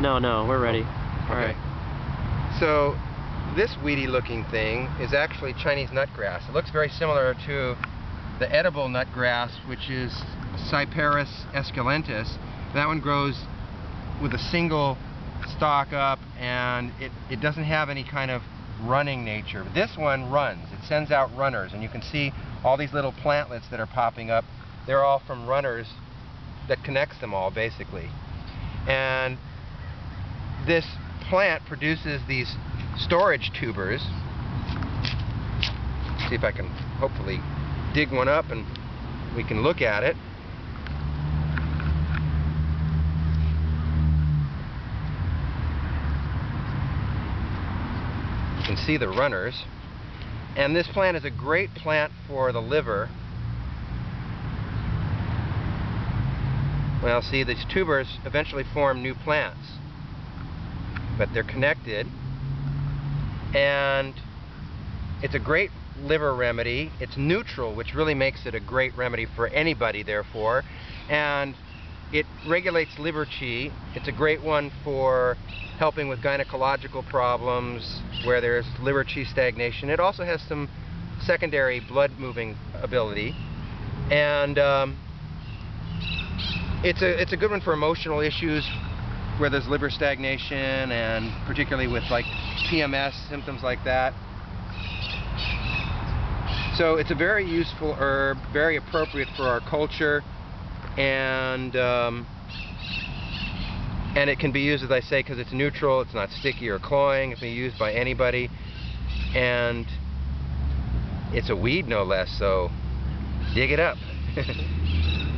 No, no, we're ready. All Okay. right. So this weedy looking thing is actually Chinese nutgrass. It looks very similar to the edible nutgrass, which is Cyperus esculentus. That one grows with a single stalk up and it, it doesn't have any kind of running nature. This one runs. It sends out runners and you can see all these little plantlets that are popping up. They're all from runners that connects them all basically. And this plant produces these storage tubers. See if I can hopefully dig one up and we can look at it. You can see the runners. And this plant is a great plant for the liver. Well, see, these tubers eventually form new plants. But they're connected. And it's a great liver remedy. It's neutral, which really makes it a great remedy for anybody, therefore. And it regulates liver qi. It's a great one for helping with gynecological problems where there's liver qi stagnation. It also has some secondary blood moving ability. And um, it's a it's a good one for emotional issues where there's liver stagnation and particularly with like PMS symptoms like that. So it's a very useful herb, very appropriate for our culture, and um, and it can be used, as I say, because it's neutral, it's not sticky or cloying, it can be used by anybody, and it's a weed no less, so dig it up.